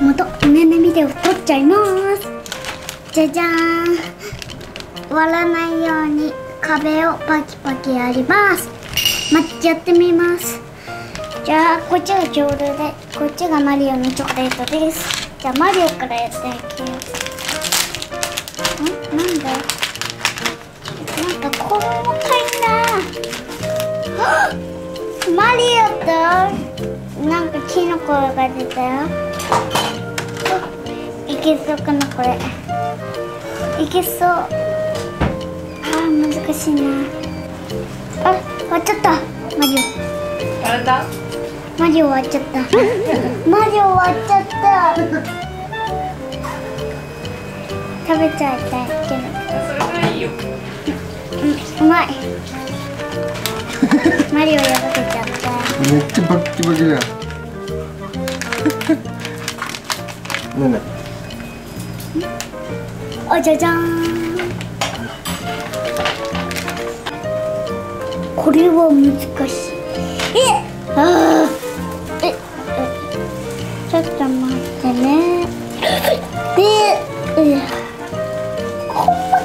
またねねビデオ撮っちゃいます。じゃじゃーん。割らないように壁をパキパキやります。まやってみます。じゃあこっちがジョールでこっちがマリオのチョコレートです。じゃあマリオからやっていきます。ん？なんだ？なんか細かいな。マリオなんかキノコが出たよ。いけそうかなこれ。いけそう。あー難しいな。あ終わっちゃった。マリあれだオマリオ終わっちゃった。マリオ終わっちゃった。食べちゃいたいけど。それぐらいいいよ。うんうまい。マリオ破けちゃっためっちゃバッキバキじゃんねねあじゃじゃーん。これは難しい。えあー。ええちょっと待ってね。でう細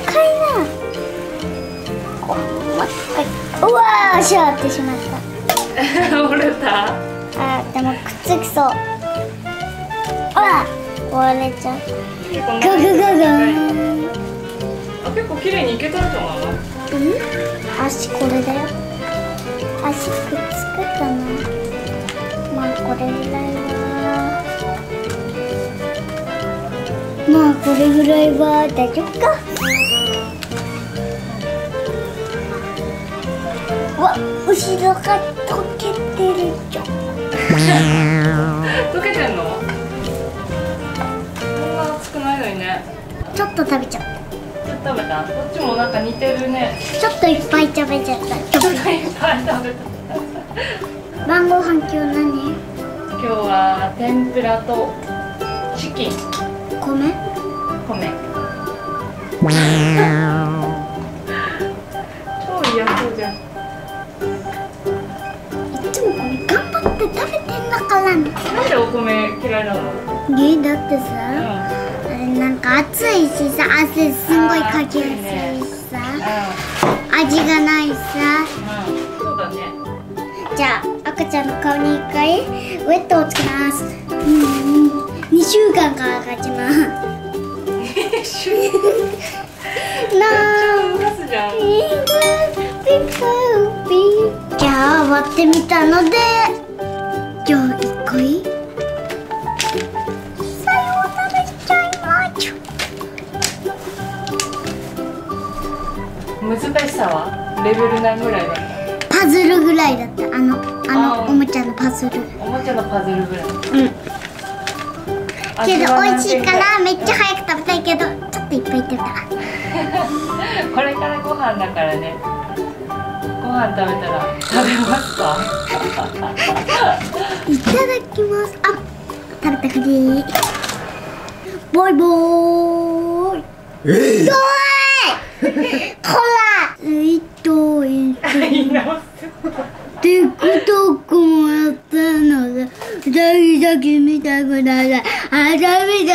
かいな。細かい。うわーしまってしまった。折れた？あーでもくっつきそ。うあ割れちゃう。ガガガガあー結構綺麗にいけたんじゃない？のうん？足これだよ。足くっつくかな。まあこれぐらいは。まあこれぐらいは大丈夫か後ろが溶けてるじゃん。溶けてんの？そんな熱くないのにね。ちょっと食べちゃっちょっと食べた？こっちもなんか似てるね。たちょっといっぱい食べちゃった。ちょっといっぱい食べた。晩ご飯今日何？今日は天ぷらとチキン。米？米 なんでお米嫌いなの？ねだってうさ、んあれなんか暑いしさ汗すんごいかきやすいしさ味がないしさ。うん。そうだね。じゃあ赤ちゃんの顔に一回ウェットをつけます。うんうん。2週間からが ちまなガスじゃん。じゃあ割ってみたのでじゃあ難しさは？レベル何ぐらいだっパズルぐらいだった。あのあのおもちゃのパズル。たおもちゃのパズルぐらい。うん。けど美味しいからめっちゃ早く食べたいけどちょっといっぱい食べた。これからご飯だからね。ご飯食べたら食べますか？いただきます。あ食べたふりボイボーイ。えどいほらえっとえっと言い直す TikTok もやったので、時々見てください。あ、だめだ。